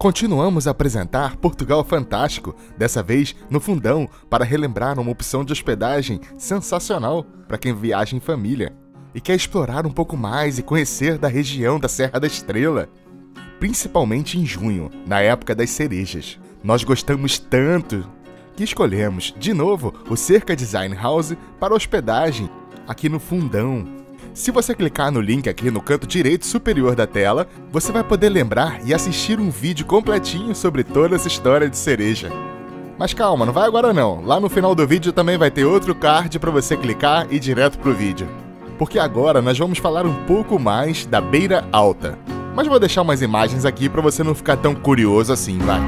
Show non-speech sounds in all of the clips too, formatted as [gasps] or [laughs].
Continuamos a apresentar Portugal Fantástico, dessa vez no fundão, para relembrar uma opção de hospedagem sensacional para quem viaja em família e quer explorar um pouco mais e conhecer da região da Serra da Estrela, principalmente em junho, na época das cerejas. Nós gostamos tanto que escolhemos, de novo, o Cerca Design House para hospedagem aqui no fundão. Se você clicar no link aqui no canto direito superior da tela, você vai poder lembrar e assistir um vídeo completinho sobre toda essa história de cereja. Mas calma, não vai agora não. Lá no final do vídeo também vai ter outro card para você clicar e ir direto pro vídeo. Porque agora nós vamos falar um pouco mais da Beira Alta. Mas vou deixar umas imagens aqui para você não ficar tão curioso assim, vai.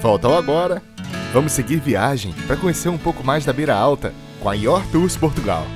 Volta ao agora, vamos seguir viagem para conhecer um pouco mais da Beira Alta com a Ior Tours Portugal.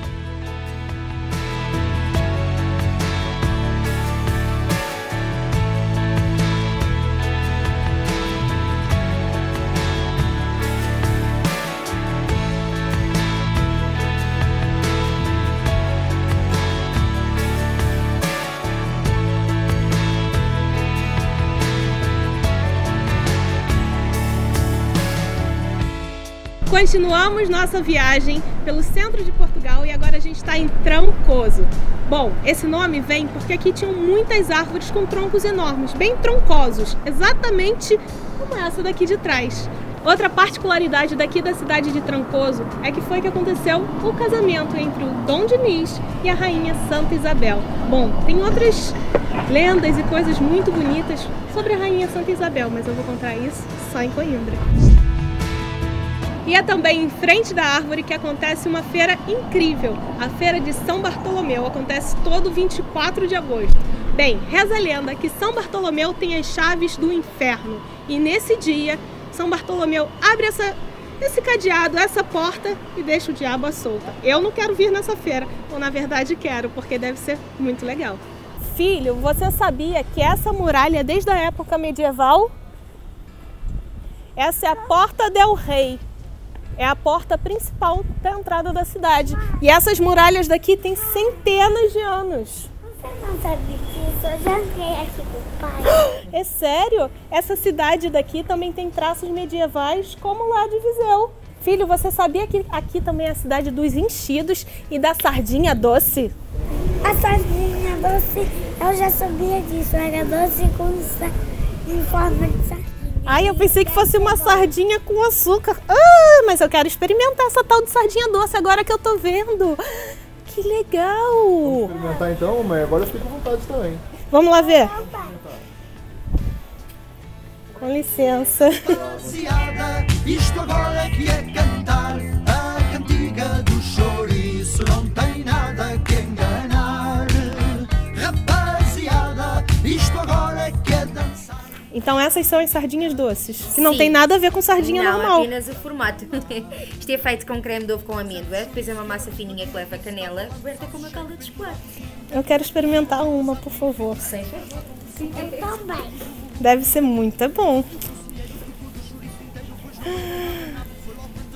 Continuamos nossa viagem pelo centro de Portugal e agora a gente está em Trancoso. Bom, esse nome vem porque aqui tinham muitas árvores com troncos enormes, bem troncosos, exatamente como essa daqui de trás. Outra particularidade daqui da cidade de Trancoso é que foi que aconteceu o casamento entre o Dom Diniz e a rainha Santa Isabel. Bom, tem outras lendas e coisas muito bonitas sobre a rainha Santa Isabel, mas eu vou contar isso só em Coimbra. E é também em frente da árvore que acontece uma feira incrível, a Feira de São Bartolomeu. Acontece todo 24 de agosto. Bem, reza a lenda que São Bartolomeu tem as chaves do inferno. E nesse dia, São Bartolomeu abre essa, esse cadeado, essa porta e deixa o diabo à solta. Eu não quero vir nessa feira, ou na verdade quero, porque deve ser muito legal. Filho, você sabia que essa muralha, desde a época medieval, essa é a Porta del Rei é a porta principal da entrada da cidade. E essas muralhas daqui têm centenas de anos. Você não sabe disso? Eu já vi aqui com o pai. [gasps] É sério? Essa cidade daqui também tem traços medievais, como lá de Viseu. Filho, você sabia que aqui também é a cidade dos enchidos e da sardinha doce? A sardinha doce, eu já sabia disso. Era doce com em forma de. Ai, eu pensei que fosse uma sardinha com açúcar. Ah, mas eu quero experimentar essa tal de sardinha doce agora que eu tô vendo. Que legal! Vamos experimentar então, mãe? Agora eu fico com vontade também. Vamos lá ver? Com licença. Isto agora é que é cantar Então essas são as sardinhas doces, que não Sim. tem nada a ver com sardinha não, normal. apenas o formato. [laughs] Isto é feito com creme de ovo com amêndoa, depois é uma massa fininha que leva canela, coberta com uma calda de chocolate. Eu quero experimentar uma, por favor. Eu também. Deve ser muito bom.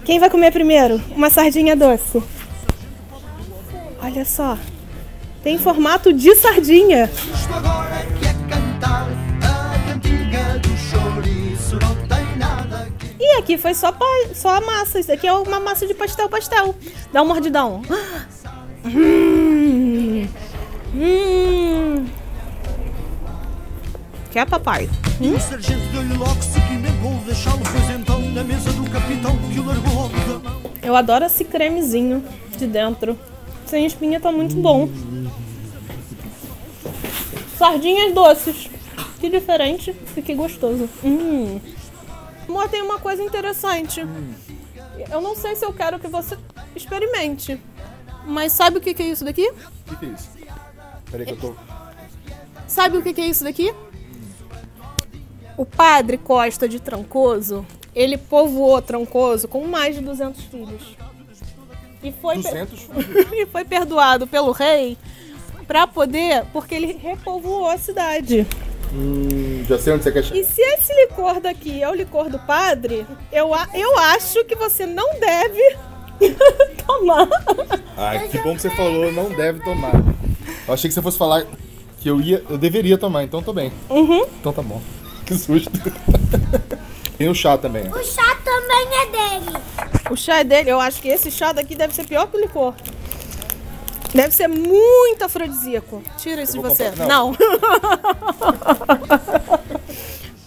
Quem vai comer primeiro? Uma sardinha doce. Olha só. Tem formato de sardinha. Aqui foi só, pa... só a massa. Isso aqui é uma massa de pastel, pastel. Dá um mordidão. [gasps] Hum. Hum. Quer, é, papai? Hum? O sargento deu-lhe logo seguimento deixá-lo na mesa do capitão que o largou Eu adoro esse cremezinho de dentro. Sem espinha tá muito bom. Sardinhas doces. Que diferente Fiquei gostoso. Hum. Amor, tem uma coisa interessante. Eu não sei se eu quero que você experimente. Mas sabe o que que é isso daqui? O que, que é isso? Peraí que eu tô. Sabe o que que é isso daqui? O padre Costa de Trancoso, ele povoou Trancoso com mais de 200 filhos. E foi, 200 [laughs] e foi perdoado pelo rei pra poder, porque ele repovoou a cidade. Hum, já sei onde você quer chegar. E se esse licor daqui é o licor do padre, eu, a- eu acho que você não deve [laughs] tomar. Ai, que bom que você falou, não deve tomar. Eu achei que você fosse falar que eu ia, eu deveria tomar, então tô bem. Uhum. Então tá bom. [laughs] Que susto. Tem o chá também. O chá também é dele. O chá é dele, eu acho que esse chá daqui deve ser pior que o licor. Deve ser muito afrodisíaco. Tira isso de você. comprar- Não. [laughs]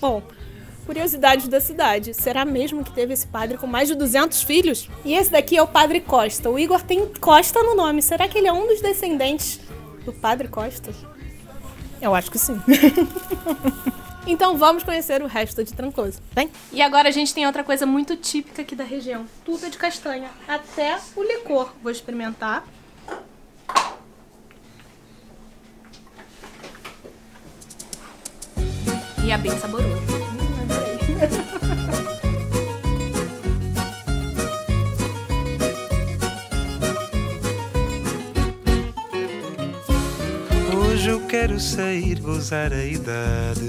Bom, curiosidades da cidade. Será mesmo que teve esse padre com mais de 200 filhos? E esse daqui é o Padre Costa. O Igor tem Costa no nome. Será que ele é um dos descendentes do Padre Costa? Eu acho que sim. [laughs] Então vamos conhecer o resto de Trancoso, bem? E agora a gente tem outra coisa muito típica aqui da região. Tudo é de castanha, até o licor. Vou experimentar. E é bem saboroso. Hoje eu quero sair, gozar a idade.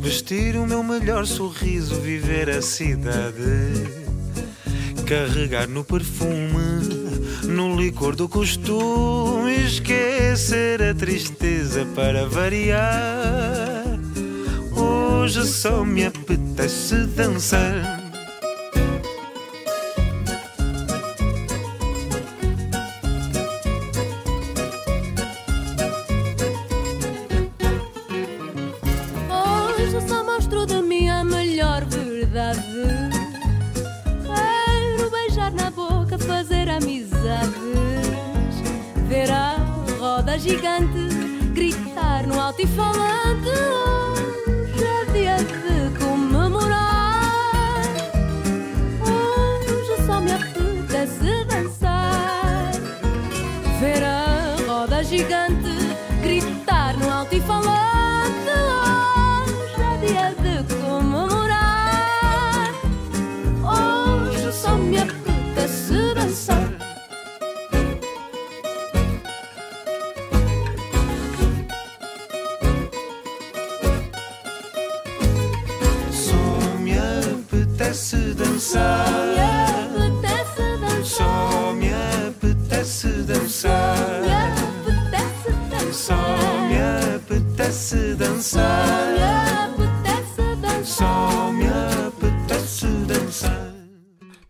Vestir o meu melhor sorriso, viver a cidade. Carregar no perfume, no licor do costume. Esquecer a tristeza para variar. Hoje só me apetece dançar. Gritar no dançar. Só me apetece dançar. Só me apetece dançar. Só me apetece dançar.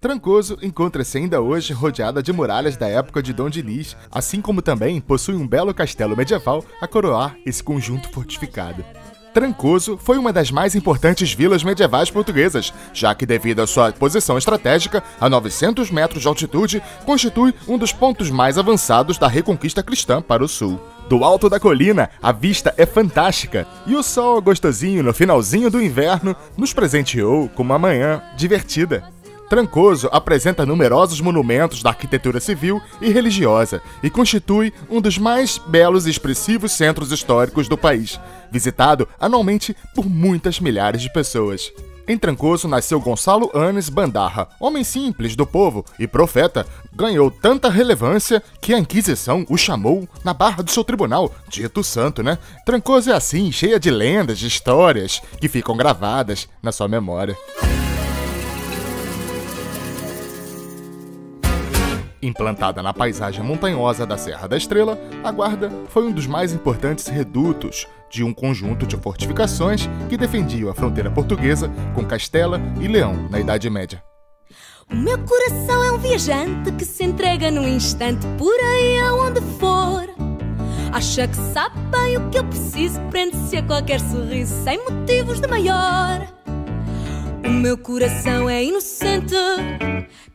Trancoso encontra-se ainda hoje rodeada de muralhas da época de Dom Dinis, assim como também possui um belo castelo medieval a coroar esse conjunto fortificado. Trancoso foi uma das mais importantes vilas medievais portuguesas, já que, devido à sua posição estratégica, a 900 metros de altitude, constitui um dos pontos mais avançados da reconquista cristã para o sul. Do alto da colina, a vista é fantástica e o sol gostosinho no finalzinho do inverno nos presenteou com uma manhã divertida. Trancoso apresenta numerosos monumentos da arquitetura civil e religiosa e constitui um dos mais belos e expressivos centros históricos do país, visitado anualmente por muitas milhares de pessoas. Em Trancoso nasceu Gonçalo Anes Bandarra, homem simples do povo e profeta, ganhou tanta relevância que a Inquisição o chamou na barra do seu tribunal, dito santo, né? Trancoso é assim, cheia de lendas, de histórias que ficam gravadas na sua memória. Implantada na paisagem montanhosa da Serra da Estrela, a Guarda foi um dos mais importantes redutos de um conjunto de fortificações que defendiam a fronteira portuguesa com Castela e Leão na Idade Média. O meu coração é um viajante que se entrega num instante por aí aonde for. Acha que sabe bem o que eu preciso, prende-se a qualquer sorriso sem motivos de maior. O meu coração é inocente,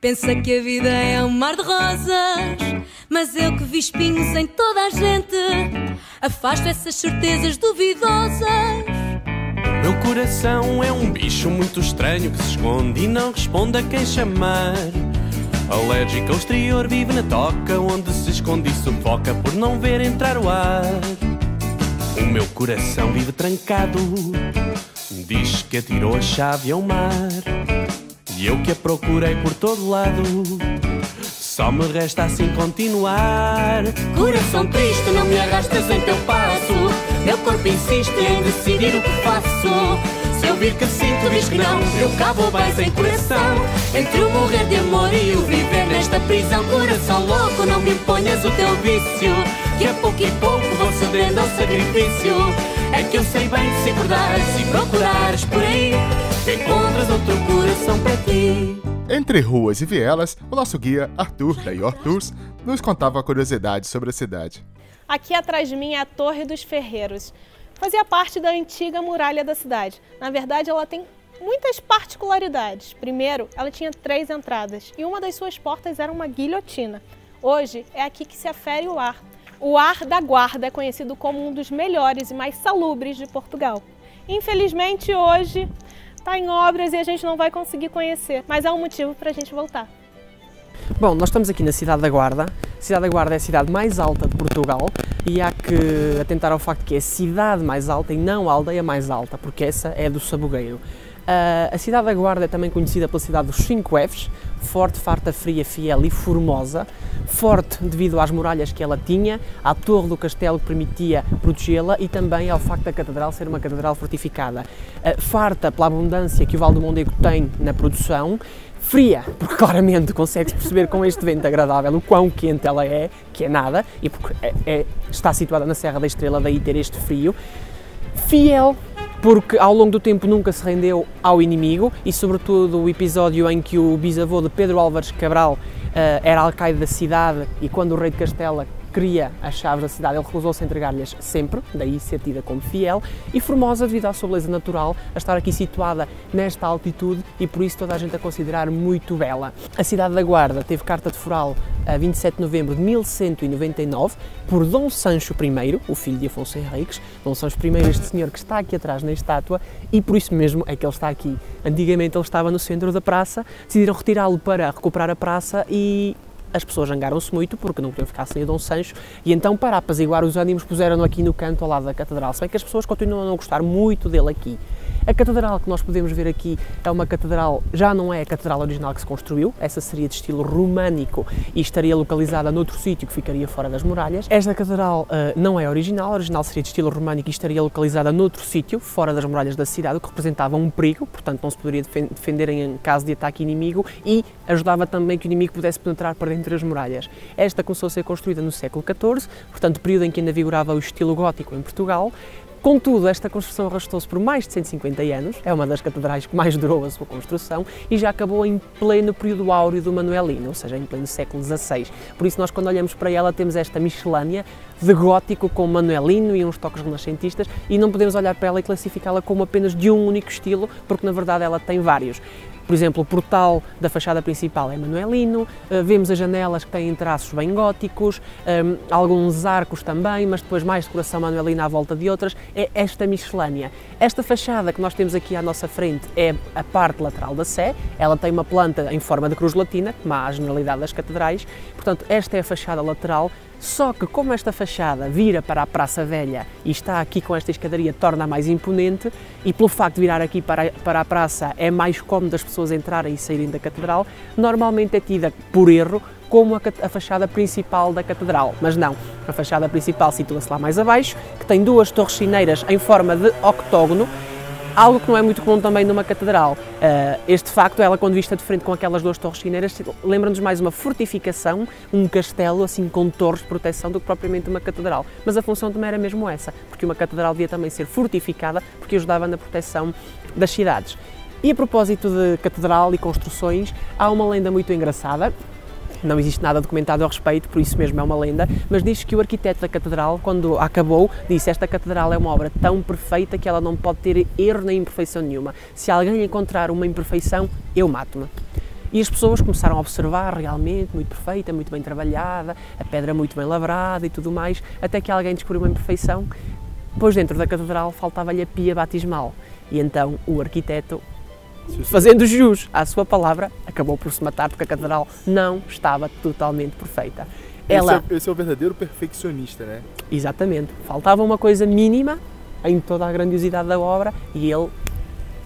pensa que a vida é um mar de rosas. Mas eu que vi espinhos em toda a gente, afasto essas certezas duvidosas. Meu coração é um bicho muito estranho que se esconde e não responde a quem chamar. Alérgico ao exterior, vive na toca, onde se esconde e sufoca por não ver entrar o ar. O meu coração vive trancado, diz que atirou a chave ao mar. E eu que a procurei por todo lado, só me resta assim continuar. Coração triste, não me arrastas em teu passo. Meu corpo insiste em decidir o que faço. Se eu vir que sinto, diz que não. Eu vou bem sem coração. Entre o morrer de amor e o viver nesta prisão. Coração louco, não me imponhas o teu vício. Que a pouco e pouco vou cedendo ao sacrifício. É que eu sei bem que se acordares e procurares por aí, encontras outro coração para ti. Entre ruas e vielas, o nosso guia Arthur, da Your Tours, nos contava curiosidades sobre a cidade. Aqui atrás de mim é a Torre dos Ferreiros. Fazia parte da antiga muralha da cidade. Na verdade, ela tem muitas particularidades. Primeiro, ela tinha três entradas e uma das suas portas era uma guilhotina. Hoje é aqui que se afere o ar. O ar da guarda é conhecido como um dos melhores e mais salubres de Portugal. Infelizmente, hoje está em obras e a gente não vai conseguir conhecer, mas é um motivo para a gente voltar. Bom, nós estamos aqui na Cidade da Guarda. A Cidade da Guarda é a cidade mais alta de Portugal e há que atentar ao facto que é a cidade mais alta e não a aldeia mais alta, porque essa é do Sabugueiro. Uh, a Cidade da Guarda é também conhecida pela cidade dos 5 Fs, forte, farta, fria, fiel e formosa. Forte devido às muralhas que ela tinha, à torre do castelo que permitia protegê-la e também ao facto da catedral ser uma catedral fortificada. Uh, farta pela abundância que o Val do Mondego tem na produção fria, porque claramente consegue-se perceber com este vento agradável o quão quente ela é, que é nada, e porque é, é, está situada na Serra da Estrela, daí ter este frio. Fiel, porque ao longo do tempo nunca se rendeu ao inimigo, e sobretudo o episódio em que o bisavô de Pedro Álvares Cabral uh, era alcaide da cidade e quando o rei de Castela queria as chaves da cidade, ele recusou-se a entregar-lhes sempre, daí ser tida como fiel, e Formosa, devido à sua beleza natural, a estar aqui situada nesta altitude e por isso toda a gente a considerar muito bela. A cidade da Guarda teve carta de foral a 27 de novembro de 1199 por Dom Sancho I, o filho de Afonso Henriques. Dom Sancho I, este senhor que está aqui atrás na estátua, e por isso mesmo é que ele está aqui. Antigamente ele estava no centro da praça, decidiram retirá-lo para recuperar a praça e as pessoas zangaram-se muito porque não podiam ficar sem o Dom Sancho e então para apaziguar os ânimos puseram-no aqui no canto ao lado da catedral, se bem que as pessoas continuam a não gostar muito dele aqui. A catedral que nós podemos ver aqui é uma catedral, já não é a catedral original que se construiu, essa seria de estilo românico e estaria localizada noutro sítio que ficaria fora das muralhas. Esta catedral uh, não é original, a original seria de estilo românico e estaria localizada noutro sítio, fora das muralhas da cidade, o que representava um perigo, portanto não se poderia defender em caso de ataque inimigo e ajudava também que o inimigo pudesse penetrar para dentro das muralhas. Esta começou a ser construída no século XIV, portanto período em que ainda vigorava o estilo gótico em Portugal, Contudo, esta construção arrastou-se por mais de 150 anos, é uma das catedrais que mais durou a sua construção e já acabou em pleno período áureo do Manuelino, ou seja, em pleno século XVI. Por isso, nós, quando olhamos para ela, temos esta miscelânea de gótico com manuelino e uns toques renascentistas e não podemos olhar para ela e classificá-la como apenas de um único estilo, porque na verdade ela tem vários. Por exemplo, o portal da fachada principal é manuelino, eh, vemos as janelas que têm traços bem góticos, ehm, alguns arcos também, mas depois mais decoração manuelina à volta de outras, é esta miscelânea. Esta fachada que nós temos aqui à nossa frente é a parte lateral da Sé, ela tem uma planta em forma de cruz latina, como a generalidade das catedrais, portanto esta é a fachada lateral, só que como esta fachada vira para a Praça Velha e está aqui com esta escadaria torna mais imponente e pelo facto de virar aqui para, para a praça é mais cómodo as pessoas entrarem e saírem da catedral, normalmente é tida por erro como a, a, fachada principal da catedral, mas não, a fachada principal situa-se lá mais abaixo, que tem duas torres sineiras em forma de octógono algo que não é muito comum também numa catedral. Uh, este facto, ela quando vista de frente com aquelas duas torres chineiras, lembra-nos mais uma fortificação, um castelo assim com torres de proteção do que propriamente uma catedral. Mas a função também era mesmo essa, porque uma catedral devia também ser fortificada porque ajudava na proteção das cidades. E a propósito de catedral e construções, há uma lenda muito engraçada Não existe nada documentado ao respeito, por isso mesmo é uma lenda, mas diz que o arquiteto da catedral, quando acabou, disse esta catedral é uma obra tão perfeita que ela não pode ter erro nem imperfeição nenhuma. Se alguém encontrar uma imperfeição, eu mato-me. E as pessoas começaram a observar realmente, muito perfeita, muito bem trabalhada, a pedra muito bem lavrada e tudo mais, até que alguém descobriu uma imperfeição, pois dentro da catedral faltava-lhe a pia batismal. E então o arquiteto fazendo jus à sua palavra, acabou por se matar porque a catedral não estava totalmente perfeita. Ela, Esse, é, esse é o verdadeiro perfeccionista, né? exatamente, faltava uma coisa mínima em toda a grandiosidade da obra e ele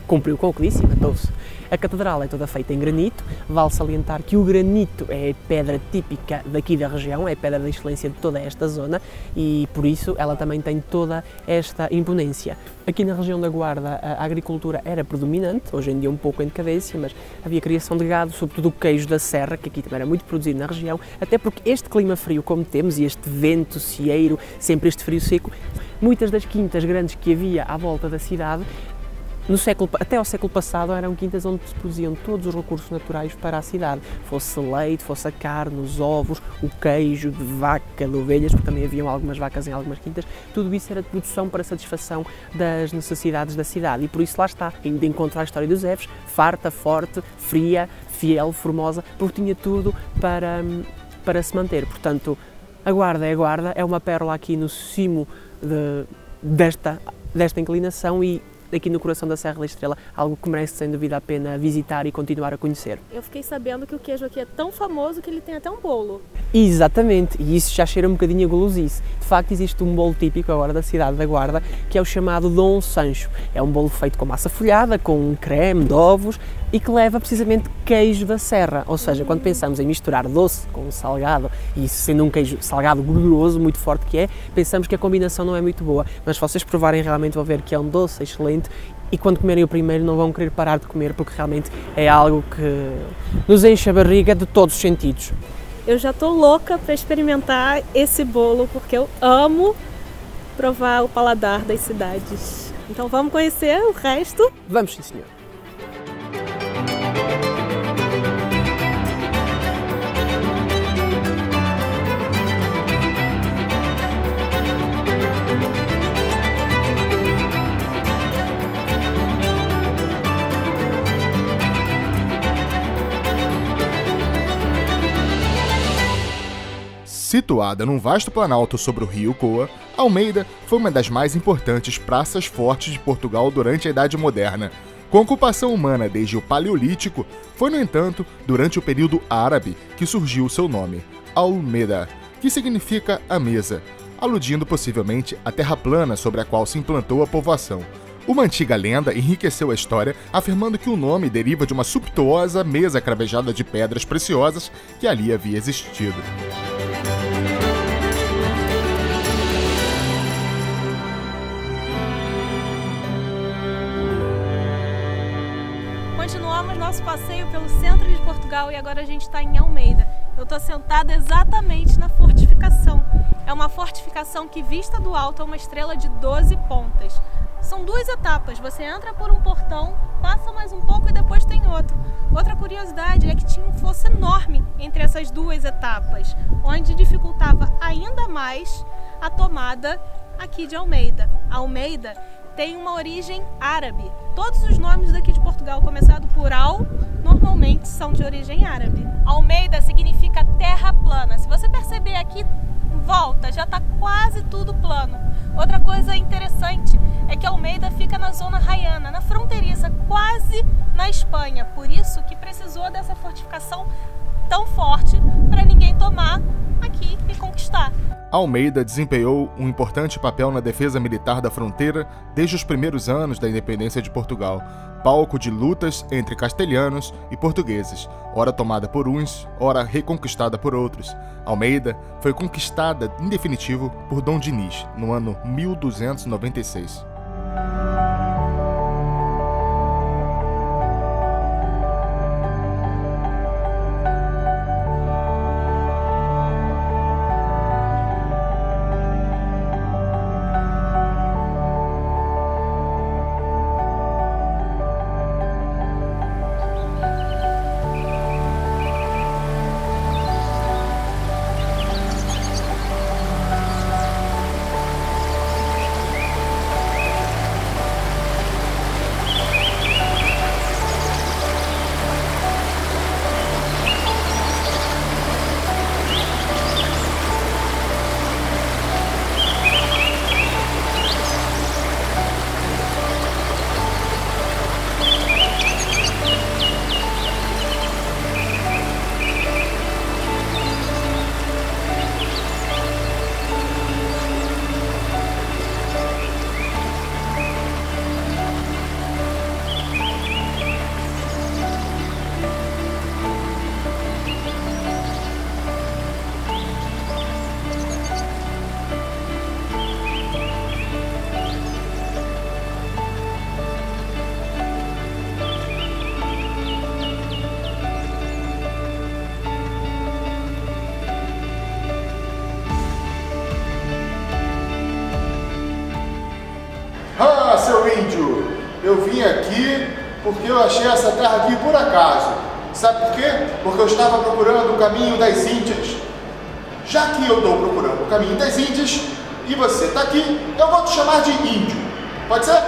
cumpriu com o que disse e matou-se. A catedral é toda feita em granito, vale salientar que o granito é pedra típica daqui da região, é pedra de excelência de toda esta zona e por isso ela também tem toda esta imponência. Aqui na região da Guarda a agricultura era predominante, hoje em dia um pouco em decadência, mas havia criação de gado, sobretudo o queijo da serra, que aqui também era muito produzido na região, até porque este clima frio como temos e este vento cieiro, sempre este frio seco, muitas das quintas grandes que havia à volta da cidade no século, até ao século passado eram quintas onde se produziam todos os recursos naturais para a cidade, fosse leite, fosse a carne, os ovos, o queijo de vaca, de ovelhas, porque também haviam algumas vacas em algumas quintas, tudo isso era de produção para satisfação das necessidades da cidade. E por isso lá está, ainda encontrar a história dos Eves, farta, forte, fria, fiel, formosa, porque tinha tudo para, para se manter, portanto a guarda é a guarda, é uma pérola aqui no cimo de, desta, desta inclinação e aqui no coração da Serra da Estrela, algo que merece sem dúvida a pena visitar e continuar a conhecer. Eu fiquei sabendo que o queijo aqui é tão famoso que ele tem até um bolo. Exatamente, e isso já cheira um bocadinho a golosice. De facto, existe um bolo típico agora da cidade da Guarda, que é o chamado Dom Sancho. É um bolo feito com massa folhada, com creme de ovos e que leva precisamente queijo da serra. Ou seja, quando pensamos em misturar doce com salgado, e isso sendo um queijo salgado gorduroso, muito forte que é, pensamos que a combinação não é muito boa. Mas se vocês provarem realmente vão ver que é um doce excelente e quando comerem o primeiro não vão querer parar de comer porque realmente é algo que nos enche a barriga de todos os sentidos. Eu já tô louca para experimentar esse bolo porque eu amo provar o paladar das cidades. Então vamos conhecer o resto. Vamos sim, senhor. Situada num vasto planalto sobre o rio Coa, Almeida foi uma das mais importantes praças fortes de Portugal durante a Idade Moderna. Com ocupação humana desde o Paleolítico, foi, no entanto, durante o período árabe que surgiu o seu nome, Almeda, que significa a mesa, aludindo possivelmente à terra plana sobre a qual se implantou a povoação. Uma antiga lenda enriqueceu a história, afirmando que o nome deriva de uma sumptuosa mesa cravejada de pedras preciosas que ali havia existido. Pelo centro de Portugal e agora a gente está em Almeida. Eu estou sentada exatamente na fortificação. É uma fortificação que, vista do alto, é uma estrela de 12 pontas. São duas etapas. Você entra por um portão, passa mais um pouco e depois tem outro. Outra curiosidade é que tinha um fosso enorme entre essas duas etapas, onde dificultava ainda mais a tomada aqui de Almeida. Almeida tem uma origem árabe. Todos os nomes daqui de Portugal, começado por Al, normalmente são de origem árabe. Almeida significa terra plana. Se você perceber aqui, volta, já está quase tudo plano. Outra coisa interessante é que Almeida fica na zona raiana, na fronteiriça, quase na Espanha. Por isso que precisou dessa fortificação tão forte para ninguém tomar aqui e conquistar. Almeida desempenhou um importante papel na defesa militar da fronteira desde os primeiros anos da independência de Portugal, palco de lutas entre castelhanos e portugueses, ora tomada por uns, ora reconquistada por outros. Almeida foi conquistada em definitivo por Dom Dinis no ano 1296. Porque eu achei essa terra aqui por acaso. Sabe por quê? Porque eu estava procurando o caminho das Índias. Já que eu estou procurando o caminho das Índias e você está aqui, eu vou te chamar de índio. Pode ser?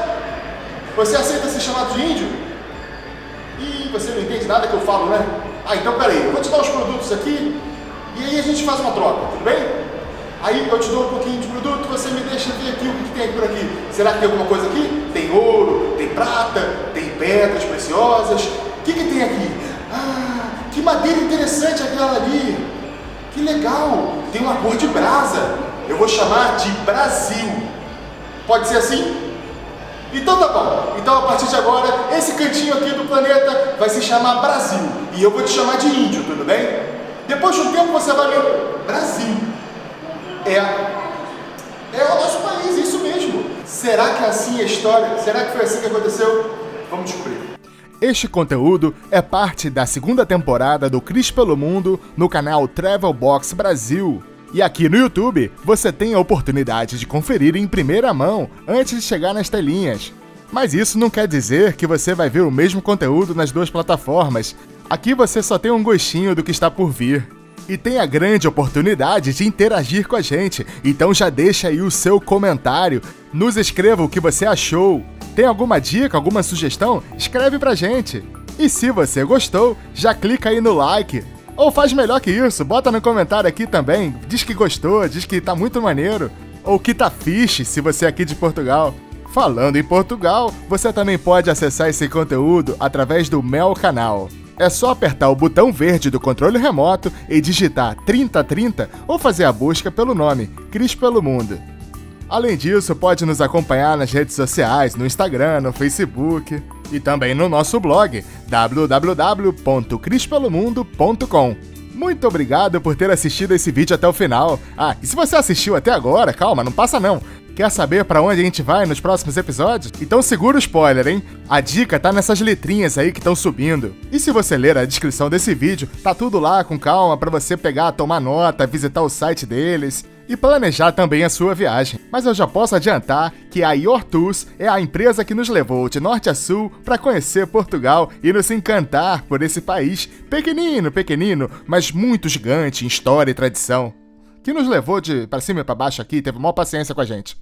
Você aceita ser chamado de índio? E você não entende nada que eu falo, né? Ah, então peraí, eu vou te dar os produtos aqui e aí a gente faz uma troca, tudo bem? Aí eu te dou um pouquinho de produto, você me deixa ver aqui o que, tem por aqui. Será que tem alguma coisa aqui? Tem ouro, tem prata, tem pedras preciosas. O que, que tem aqui? Ah, que madeira interessante aquela ali. Que legal, tem uma cor de brasa. Eu vou chamar de Brasil. Pode ser assim? Então tá bom. Então a partir de agora, esse cantinho aqui do planeta vai se chamar Brasil. E eu vou te chamar de índio, tudo bem? Depois de um tempo você vai ver Brasil. É. É o nosso país, isso mesmo. Será que é assim a história? Será que foi assim que aconteceu? Vamos descobrir. Este conteúdo é parte da segunda temporada do Cris pelo Mundo no canal Travel Box Brasil. E aqui no YouTube você tem a oportunidade de conferir em primeira mão antes de chegar nas telinhas. Mas isso não quer dizer que você vai ver o mesmo conteúdo nas duas plataformas. Aqui você só tem um gostinho do que está por vir. E tem a grande oportunidade de interagir com a gente, então já deixa aí o seu comentário, nos escreva o que você achou. Tem alguma dica, alguma sugestão? Escreve pra gente. E se você gostou, já clica aí no like. Ou faz melhor que isso, bota no comentário aqui também, diz que gostou, diz que tá muito maneiro. Ou que tá fixe, se você é aqui de Portugal. Falando em Portugal, você também pode acessar esse conteúdo através do Mel Canal. É só apertar o botão verde do controle remoto e digitar 3030 ou fazer a busca pelo nome Cris pelo Mundo. Além disso, pode nos acompanhar nas redes sociais, no Instagram, no Facebook e também no nosso blog www.crispelomundo.com. Muito obrigado por ter assistido esse vídeo até o final. Ah, e se você assistiu até agora, calma, não passa não. Quer saber para onde a gente vai nos próximos episódios? Então segura o spoiler, hein? A dica tá nessas letrinhas aí que estão subindo. E se você ler a descrição desse vídeo, tá tudo lá com calma para você pegar, tomar nota, visitar o site deles e planejar também a sua viagem. Mas eu já posso adiantar que a Your Tours é a empresa que nos levou de norte a sul para conhecer Portugal e nos encantar por esse país pequenino, pequenino, mas muito gigante em história e tradição. Que nos levou de para cima e para baixo aqui, teve maior paciência com a gente.